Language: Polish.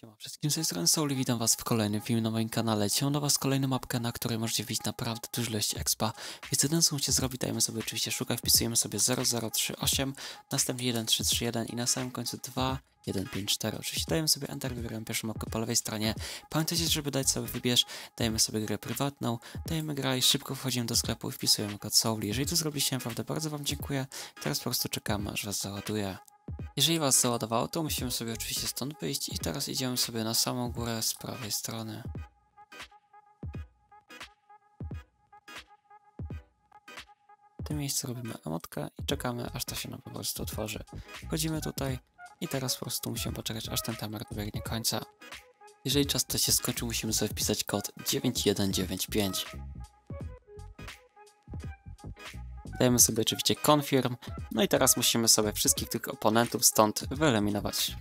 Siema wszystkim, z tej strony Soul witam was w kolejnym filmie na moim kanale. Dzisiaj dla was kolejną mapkę, na której możecie widzieć naprawdę dużą ilość expa. Więc jedyne co musicie zrobić, dajemy sobie oczywiście szukać, wpisujemy sobie 0038, następnie 1331 i na samym końcu 2154. Oczywiście dajemy sobie Enter, wybieramy pierwszą mapkę po lewej stronie. Pamiętajcie, żeby dać sobie wybierz, dajemy sobie grę prywatną, dajemy grę i szybko wchodzimy do sklepu i wpisujemy kod Soul. Jeżeli to zrobiliście, naprawdę bardzo wam dziękuję. Teraz po prostu czekamy, aż was załaduje. Jeżeli was załadowało, to musimy sobie oczywiście stąd wyjść i teraz idziemy sobie na samą górę z prawej strony. W tym miejscu robimy emotkę i czekamy aż to się nam po prostu otworzy. Wchodzimy tutaj i teraz po prostu musimy poczekać aż ten timer dobiegnie końca. Jeżeli czas to się skończy, musimy sobie wpisać kod 9195. Dajemy sobie oczywiście confirm, no i teraz musimy sobie wszystkich tych oponentów stąd wyeliminować.